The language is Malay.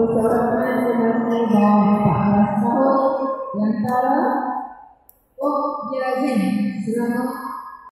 persoalan dengan Allah Ta'ala Sahur yang antara Oh, dia selama